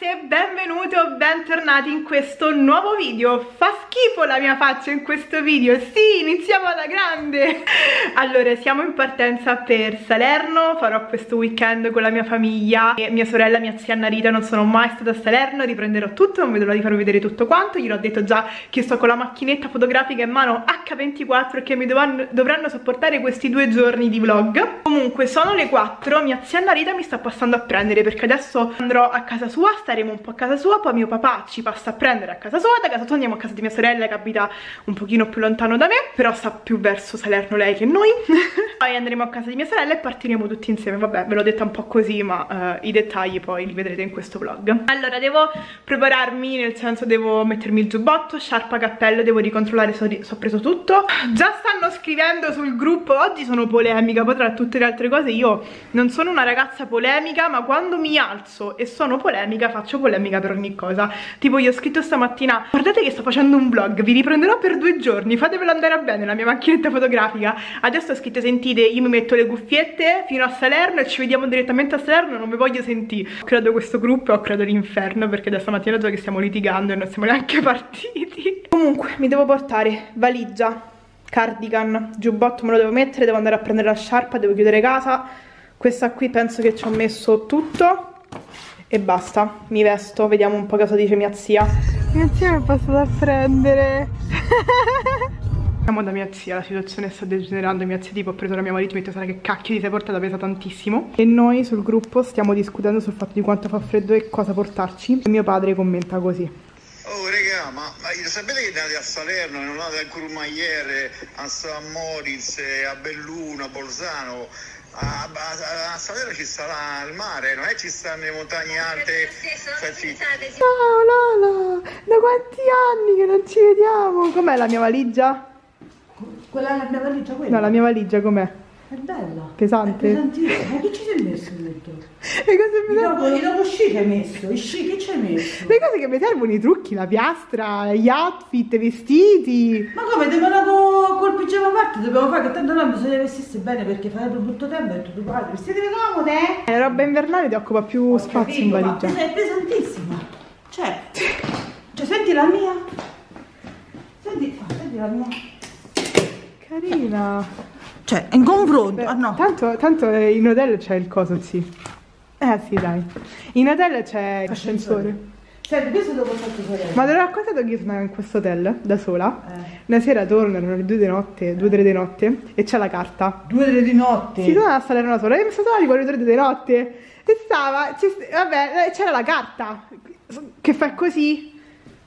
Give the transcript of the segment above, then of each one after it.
ragazze, benvenute o bentornati in questo nuovo video. Fa schifo la mia faccia in questo video, sì, iniziamo alla grande. Allora, siamo in partenza per Salerno. Farò questo weekend con la mia famiglia. E Mia sorella, mia zia Anna Rita non sono mai stata a Salerno. Riprenderò tutto, non vedo l'ora di farvi vedere tutto quanto. Gliel'ho detto già che sto con la macchinetta fotografica in mano H24 E che mi dovranno, dovranno sopportare questi due giorni di vlog. Comunque, sono le 4, mia zia Anna Rita mi sta passando a prendere Perché adesso andrò a casa sua, staremo un po' a casa sua, poi mio papà ci passa a prendere a casa sua, da casa sua andiamo a casa di mia sorella che abita un pochino più lontano da me, però sta più verso Salerno lei che noi. poi andremo a casa di mia sorella e partiremo tutti insieme, vabbè ve l'ho detta un po' così ma uh, i dettagli poi li vedrete in questo vlog. Allora devo prepararmi, nel senso devo mettermi il giubbotto, sciarpa, cappello, devo ricontrollare se ho, so preso tutto. Già stanno scrivendo sul gruppo, oggi sono polemica, poi tra tutte le altre cose io non sono una ragazza polemica ma quando mi alzo e sono polemica faccio polemica per ogni cosa. Tipo io ho scritto stamattina guardate che sto facendo un vlog vi riprenderò per due giorni fatevelo andare bene la mia macchinetta fotografica. Adesso ho scritto sentite io mi metto le cuffiette fino a Salerno e ci vediamo direttamente a Salerno non vi voglio sentire ho creato questo gruppo e ho creato l'inferno perché da stamattina già che stiamo litigando e non siamo neanche partiti. Comunque mi devo portare valigia cardigan, giubbotto me lo devo mettere, devo andare a prendere la sciarpa, devo chiudere casa. Questa qui penso che ci ho messo tutto e basta, mi vesto, vediamo un po' cosa dice mia zia. Mia zia mi è passata a prendere. Siamo da mia zia, la situazione sta degenerando, mia zia tipo ha preso la mia marito e mi ha detto sarà che cacchio ti sei portata, pesa tantissimo. E noi sul gruppo stiamo discutendo sul fatto di quanto fa freddo e cosa portarci. E mio padre commenta così. Oh regà, ma, ma sapete che andate a Salerno, non andate a Courmayeur, a San Moritz, a Belluno, a Bolzano, a, a, a Salerno ci sta il mare, non è ci stanno le montagne alte. Ciao Lola, da quanti anni che non ci vediamo? Com'è la mia valigia? Quella è la mia valigia quella? No, la mia valigia com'è? È bella. Pesante? È pesantissima. Ma che ci sei messo dentro? Le cose I dopo, i dopo sci che hai messo? I sci che ci hai messo? Le cose che mi servono, i trucchi, la piastra, gli outfit, i vestiti. Ma come, dobbiamo col pigiama a parte, dobbiamo fare che tanto noi bisogna vestirsi bene perché farebbe brutto tempo e tutto padre. Vestitevi comode, eh? La roba invernale ti occupa più Ho spazio capito, in ma valigia. È pesantissima. Cioè, cioè, senti la mia. Senti, senti la mia. Carina. Cioè, in confronto. Beh, Ah no. Tanto, tanto eh, in hotel c'è il coso, sì. Eh sì, dai. In hotel c'è l'ascensore. Senti, questo devo fare sorella. Ma te l'ho raccontato che io sono in questo hotel da sola? Eh. Una sera torno, erano le due di notte, due o tre di notte, e c'è la carta. Due tre di notte. Si torna a Salerno da sola, e mi sono trovata alle tre di notte. E stava, vabbè, eh, c'era la carta, che fa così,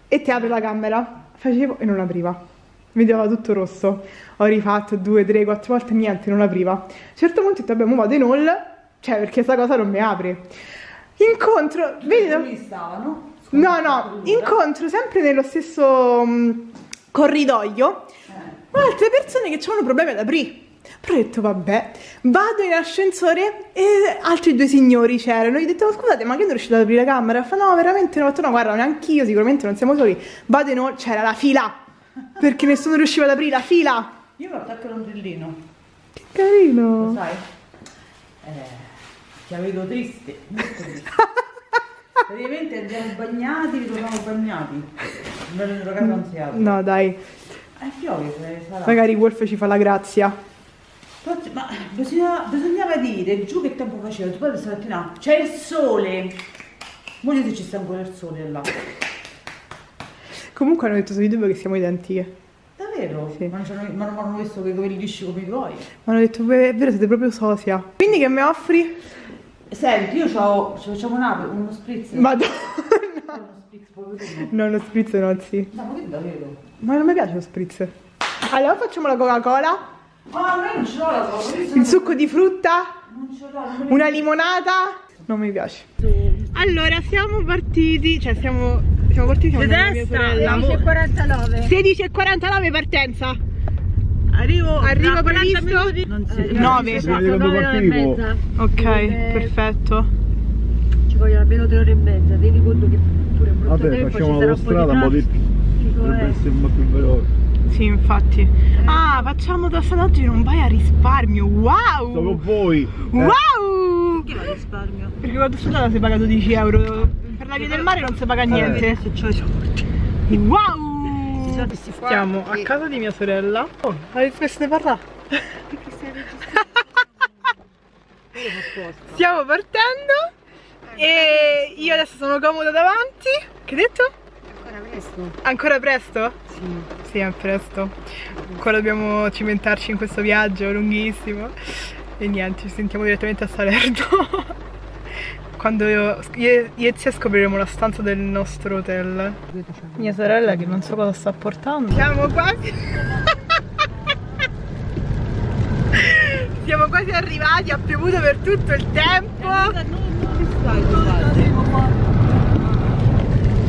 e ti apre la camera. Facevo e non apriva. Vedeva tutto rosso. Ho rifatto due, tre, quattro volte, niente, non apriva. A un certo punto ho detto, vabbè, mo vado in hall, cioè perché sta cosa non mi apre. Incontro, vedi? Lì stava, no? No, incontro sempre nello stesso mh, corridoio altre persone che hanno problemi ad aprire. Però ho detto, vabbè, vado in ascensore e altri due signori c'erano. Gli ho detto, scusate, ma che non riuscite ad aprire la camera? Fa, no, veramente, no, ho detto, no, guarda, neanche io, sicuramente non siamo soli. Vado in c'era la fila, perché nessuno riusciva ad aprire la fila. Io mi attacco l'ombrellino, Che lo carino. sai? Eh, ti la vedo triste, molto triste. Praticamente andiamo bagnati, ritorniamo bagnati. Non casa non si apre. No, dai, Eh, piove, sarà. magari Wolf ci fa la grazia. Ma bisogna- bisognava dire giù che tempo faceva. Tu poi stamattina c'è il sole. Voglio se ci sta ancora il sole là. Comunque hanno detto su YouTube che siamo identiche. Davvero? Sì. Ma non, ma non hanno visto che i capelli lisci come i tuoi? Ma hanno detto, "Beh, è vero, siete proprio sosia. Quindi che mi offri? Senti, io c'ho, ci facciamo una, uno spritz. Madonna. Uno spritz proprio. No, lo spritz no, sì. No, ma che davvero? Ma non mi piace lo spritz. Allora facciamo la Coca-Cola, ma io non ce l'ho la cosa. io il succo di frutta, Non ce l'ho. una limonata. Non mi piace. Allora, siamo partiti, cioè siamo, siamo partiti siamo andati con mia sorella. 49. 16.49 partenza. Arrivo, Arrivo tra 40 previsto? minuti. Non si Eh, Nove. Esatto, Vedi quando nove ore e partivo? mezza. Ok, Eh, perfetto. Ci vogliono almeno tre ore e mezza. Tieni conto che pure brutto Vabbè, tempo facciamo ci sarà un po' l'autostrada un po' di Dovrebbe eh. essere un po' più veloce. Sì, infatti. Ah, facciamo da oggi non vai a risparmio. Wow! con voi. Eh, Wow! Che va risparmio? Perché quando sono andata si paga 12 euro per la via del mare non si paga niente. Se c'ho i soldi. Wow! Stiamo a casa di mia sorella. Oh, hai smesso di parlare? Stiamo partendo e io adesso sono comoda davanti. Che hai detto? Ancora presto? Ancora presto? Sì. Sì, è presto. Ancora dobbiamo cimentarci in questo viaggio lunghissimo. E niente, ci sentiamo direttamente a Salerno. Quando io, io, io e zia scopriremo la stanza del nostro hotel. Mia sorella che non so cosa sta portando. Siamo quasi. Siamo quasi arrivati, ha piovuto per tutto il tempo.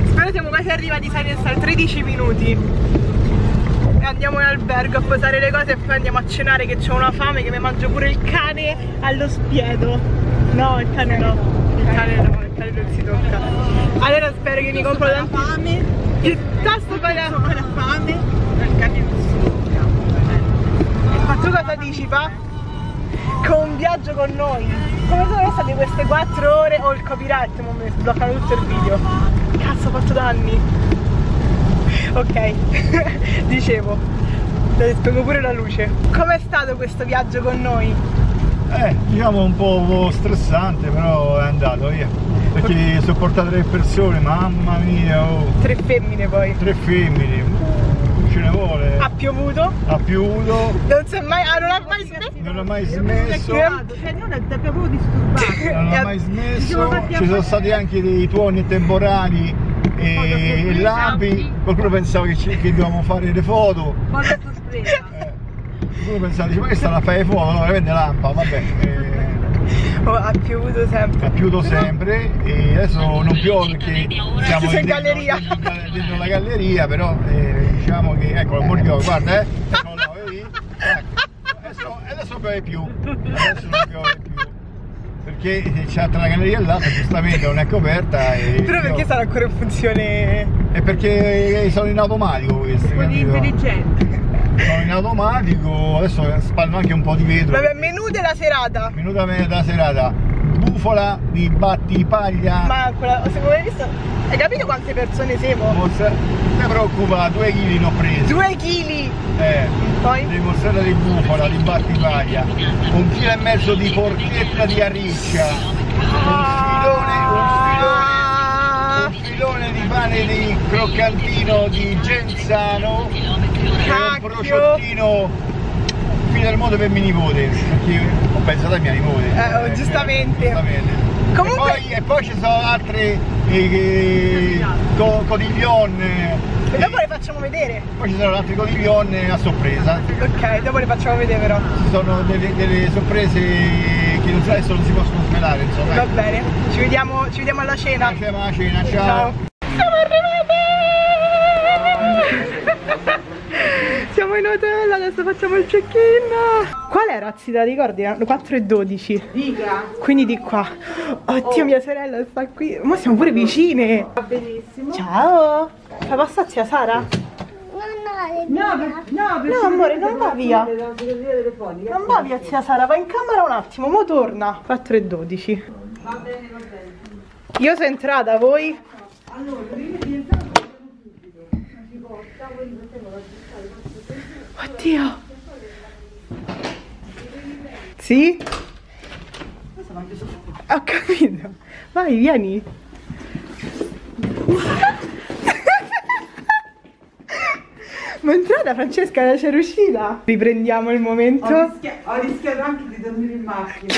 Spero siamo quasi arrivati, sai, sta 13 minuti. Andiamo in albergo a posare le cose e poi andiamo a cenare che ho una fame che mi mangio pure il cane allo spiedo. No, il cane no. Il cane no, il cane non si tocca. Allora spero che mi compro tanti. fame. Piuttosto poi la, la fame. Il cane non si tocca. Ma tu cosa dici, pa? Con un viaggio con noi. Come sono state queste 4 ore? Oh il copyright, ma mi bloccano tutto il video. Cazzo, ho fatto danni. Ok, dicevo, le spiego pure la luce. Com'è stato questo viaggio con noi? Eh, diciamo un po' stressante, però è andato via. Perché sopportare tre persone, mamma mia, oh, Tre femmine poi. tre femmine, uh, ce ne vuole. Ha piovuto? Ha piovuto, Non si è mai. Ah, non ha mai smesso? non ha mai smesso, Cioè, non è proprio disturbato. non ha mai smesso, fatti ci sono stati anche dei tuoni temporali e, e lampi, qualcuno pensava che, che dovevamo fare le foto, Cosa sorpresa. Qualcuno pensava, dice, ma che stanno a fare le foto, no, veramente lampa, vabbè. eh, Oh, ha piovuto sempre. ha piovuto sempre e adesso non piove perché siamo in dentro, galleria. dentro, dentro la galleria però eh, diciamo che ecco non piove guarda eh Eccolo là, vedi? Ecco. adesso, adesso piove più adesso non piove più perché c'è tra la galleria e l'altra giustamente non è coperta e Però perché piove. sarà ancora in funzione. è perché sono in automatico queste Un po' di capito? intelligente. Automatico adesso spanno anche un po' di vetro Vabbè, menù della serata. media della serata bufola di battipaglia Ma quella, se come hai visto. Hai capito quante persone siamo? Non ti preoccupa, due chili ne ho presi. Due chili! Eh, Poi? di mozzarella di bufala, di battipaglia, un chilo e mezzo di porchetta di ariccia, un filone, un filone, un filone di pane di croccantino di Genzano e un Cacchio! prosciottino fine del mondo per mia nipote, perché ho pensato a mia nipote. Eh, oh, giustamente. giustamente. Comunque- E, poi, e poi ci sono altre eh, co- codiglion. E eh, dopo le facciamo vedere. poi ci sono altri codiglion a sorpresa. Ok, dopo le facciamo vedere però. Ci sono delle, delle sorprese che non so, adesso non si possono svelare, insomma. Va bene. Ci vediamo, ci vediamo alla cena. Facciamo la cena, ciao. Ciao. Facciamo il check-in. Qual era, Razzi, la ricordi? Erano 4 e 12. Dica. Quindi di qua. Oddio, mia sorella sta qui. Ma siamo pure vicine. Va benissimo. Ciao. La passa zia Sara? No, per, no, per No, amore, non va via. Non va via zia Sara, va in camera un attimo, mo torna. 4 e 12. Va bene, va bene. Io sono entrata, voi? Allora, prima di entrare subito. Ma si porta, poi mettiamo la Oddio. Sì? Ho capito. Vai, vieni. Ma è entrata Francesca, c'è riuscita? Riprendiamo il momento. Ho, rischia- ho rischiato anche di dormire in macchina.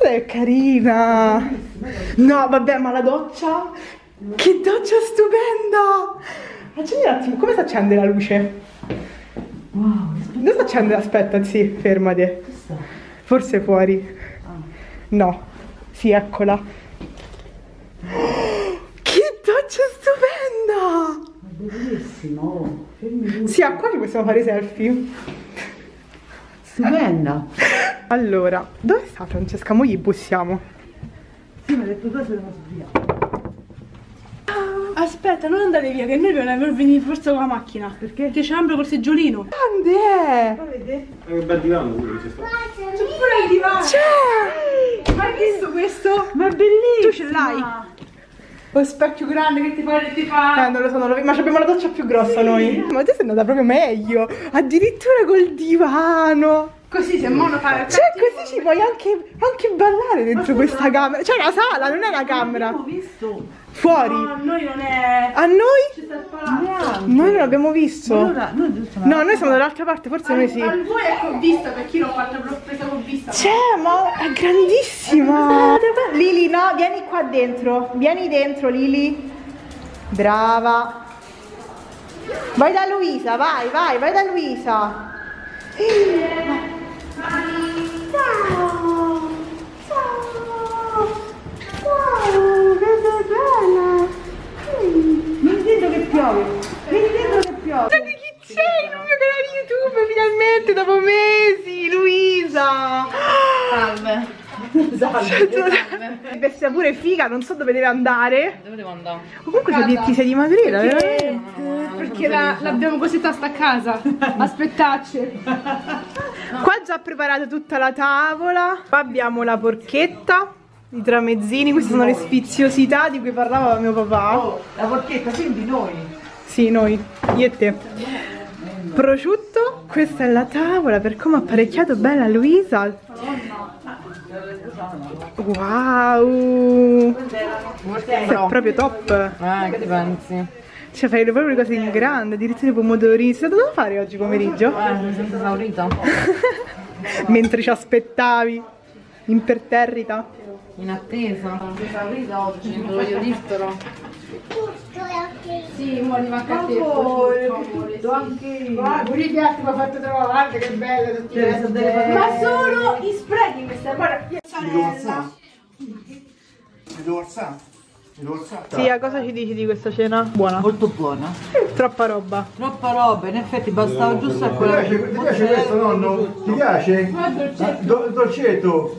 Ah, è carina. No, vabbè, ma la doccia? Che doccia stupenda! Accendi un attimo, come si accende la luce? Dove si accende? Aspetta, sì, fermati. Forse fuori. No. Sì, eccola. Che doccia stupenda! bellissimo. oh. Sì, a qua ci possiamo fare i selfie. Stupenda. Allora, dove sta Francesca? Mo gli bussiamo. Sì, mi ha detto tu sei una svia. Aspetta, non andate via, che noi dobbiamo venire forse con la macchina. Perché? Perché c'è ampio col seggiolino. Grande è! Che bel divano pure c'è stato. C'è pure il divano. C'è! Ma hai visto questo? Ma è bellissimo! Tu ce l'hai? Lo specchio grande che ti fa che ti fa. Eh, non lo so, non lo vedo, ma abbiamo la doccia più grossa noi. Ma te sei andata proprio meglio. Addirittura col divano. Così se mono fa Cioè, così ci puoi anche, anche ballare dentro questa camera. C'è una sala, non è una camera. Ho visto. Fuori. No, noi non è. A noi? Ci sta il palazzo. Noi non l'abbiamo visto. Allora, noi No, noi siamo dall'altra parte, forse noi sì. Ma voi con vista perché io l'ho fatta presa con vista. C'è, ma è grandissima. Lili, no, vieni qua dentro. Vieni dentro, Lili. Brava. Vai da Luisa, vai, vai, vai da Luisa. Ciao. Finalmente dopo mesi, Luisa. Salve. Deve essere pure figa, non so dove deve andare. Dove devo andare? Comunque sei di- ti sei dimagrita, veramente. Perché la- l'abbiamo così tasta a casa. Aspettarci. Qua già preparato tutta la tavola. Qua abbiamo la porchetta, i tramezzini, queste sono le sfiziosità di cui parlava mio papà. Oh, la porchetta, quindi noi. Sì, noi, io e te. Prosciutto, questa è la tavola per come ha apparecchiato bella Luisa. Wow! È proprio top. Ah, che pensi? Cioè fai proprio le cose in grande, addirittura i pomodorini. Sei andato a fare oggi pomeriggio? Eh, mi sento esaurita. Mentre ci aspettavi, imperterrita. In attesa. Sono esaurita oggi, non voglio dirtelo. Sì, mo li manca a te. Pure i piatti mi ha fatto trovare, che belle tutte le Ma sono gli sprechi queste. Guarda, Mi devo alzare. Mi devo alzare. Mi devo alzare. Tia, cosa ci dici di questa cena? Buona. Molto buona. Troppa roba. Troppa roba, in effetti bastava giusto a Ti quella piace, ti piace questo nonno? Ti piace? Ah, do- dolcetto?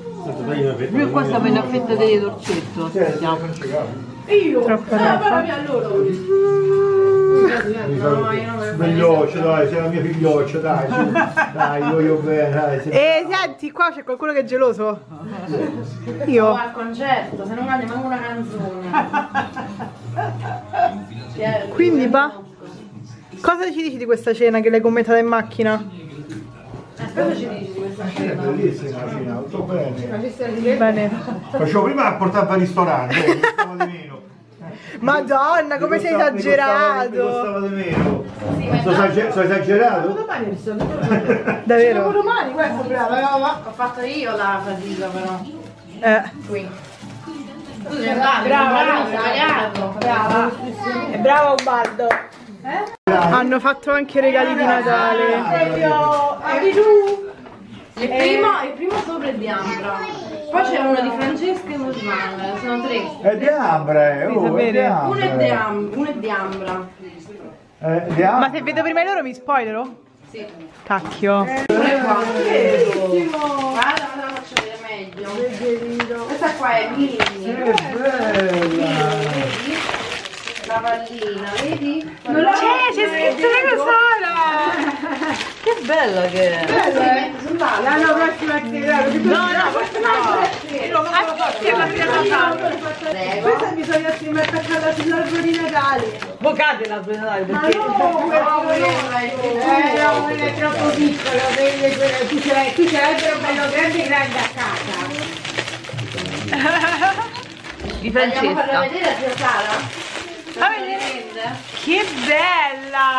Io qua stavo in affetta di dolcetto. Cioè, Siamo. non ci capi. io. Troppa Via loro. Sveglioccia, dai, sei la mia figlioccia, dai. Dai, voglio bene, dai. E senti, qua c'è qualcuno che è geloso. Io. al concerto, se non canta manco una canzone. Quindi, va. Cosa ci dici di questa cena che l'hai commentata in macchina? Cosa ci dici di questa È bellissima la cena, tutto bene. Bene. Facevo prima a portare al ristorante, eh, di meno. Madonna, come Mi sei costava- Mi esagerato. costava di meno. Sono esager- sono esagerato? Davvero? Domani, questo brava. Ho fatto io la fatica però. Eh, Qui. Tu sei andato, brava, sbagliato. Brava. è bravo Bardo. Hanno fatto anche i regali di Natale. Il primo, il primo sopra è di Ambra. Poi c'è uno di Francesca e Musman, sono tre. È di Ambra, eh, oh, è di. Ambra. Uno è di, Am- uno è di Ambra. Eh, di Ambra. Ma se vedo prima loro mi spoilero? Sì. Cacchio. Uno è qua. Guarda, la faccio vedere meglio. Questa qua è mini. Che bella! La pallina, vedi? C'è, c'è scritto la Sara! Che bella che è. L'anno prossimo a tirare. No, no, no. La prima Prego. Questa bisogna mettere attaccata sull'albero di Natale. Vocate la sua Natale Ma perché no, eh no, quello è troppo tu ce l'hai però bello grande grande a casa. di Vogliamo farla Francesca. vedere a zia Sara? Ah, Che bella!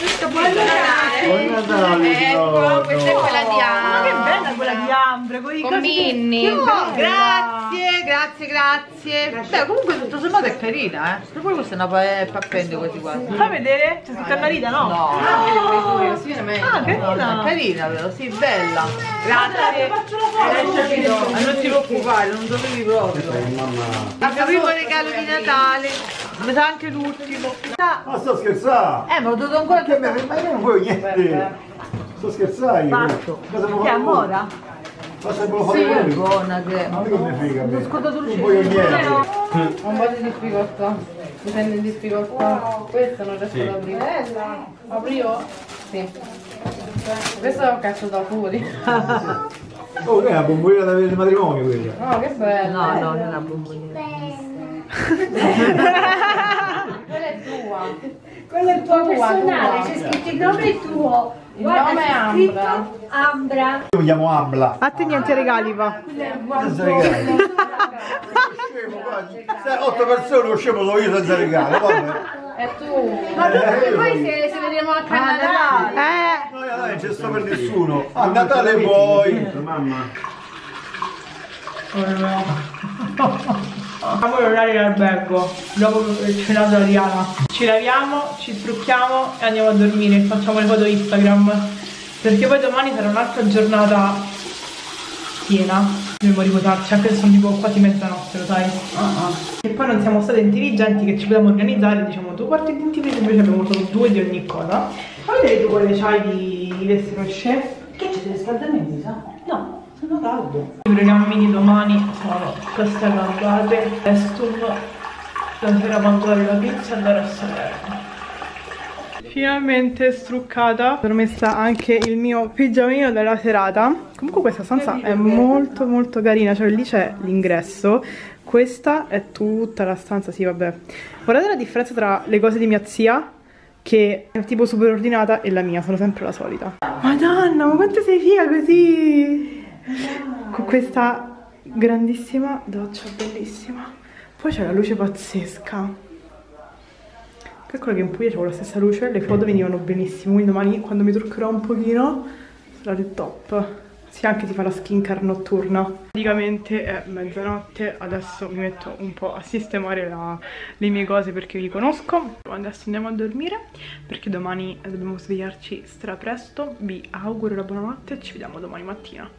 Buon Natale, Ecco, questa è quella di Ma che bella quella di Ambre, con i Con Minnie. Che bella. Grazie, grazie, grazie. Beh, comunque tutto sommato è carina, eh. Però poi questa è una pa- pappende quasi quasi. Fai vedere? C'è scritto Annalita, no? No. Meglio. Ah, No, carina. è carina però, sì, bella. Grazie. Ma non ti preoccupare, non dovevi proprio. Il primo regalo di Natale. Mi sa anche l'ultimo. Ma sto scherzando! Eh, ma lo devo ancora Che me, ma io non voglio niente! Sto scherzando! Fatto. Che fare? amora? Ma se lo fate voi? Buona che Ma che mi frega a me? scontato Non voglio niente! Un po' di difficoltà. Mi sento in difficoltà. Questa non riesco ad aprire. Bella. Apri io? Sì. Questo è un cazzo da fuori. Oh, è la bombolina da matrimonio quella. Oh, che bello. No, no, non è una bombolina. Quella è tua. Quello è Tua, personale, c'è scritto il nome tuo. Il Guarda, nome è c'è Ambra. scritto Ambra. Io mi chiamo Ambla. A te niente regali va. Senza regali. Otto persone lo scemo sono io senza regali. È tu. Ma Poi se, se vediamo anche a Natale. Eh, No, no, non c'è sto per nessuno. A Natale poi. Facciamo l'orario all'albergo, dopo il cenato da Diana. Ci laviamo, ci trucchiamo e andiamo a dormire e facciamo le foto Instagram. Perché poi domani sarà un'altra giornata piena. Dobbiamo riposarci, anche se sono tipo quasi mezzanotte, lo sai? E poi non siamo state intelligenti che ci potevamo organizzare, diciamo due quarti di dentifricio, invece abbiamo solo due di ogni cosa. Fammi vedere tu quelle c'hai di vestito chef? Che c'è del riscaldamento, sa? Caldo. I programmi di domani sono gambate, Estum, la sera mangiare la pizza e andare a Salerno. Finalmente struccata, ho messa anche il mio pigiamino della serata. Comunque questa stanza è molto molto carina, cioè lì c'è l'ingresso, questa è tutta la stanza, sì vabbè. Guardate la differenza tra le cose di mia zia, che è tipo super ordinata, e la mia, sono sempre la solita. Madonna, ma quanto sei figa così! Con questa grandissima doccia bellissima. Poi c'è la luce pazzesca. Calcola che in Puglia c'avevo la stessa luce, le foto venivano benissimo, quindi domani quando mi truccherò un pochino sarà il top. Sì, anche si fa la skincare notturna. Praticamente è mezzanotte, adesso mi metto un po' a sistemare la- le mie cose perché vi conosco. Adesso andiamo a dormire perché domani dobbiamo svegliarci stra presto. Vi auguro la buonanotte e ci vediamo domani mattina.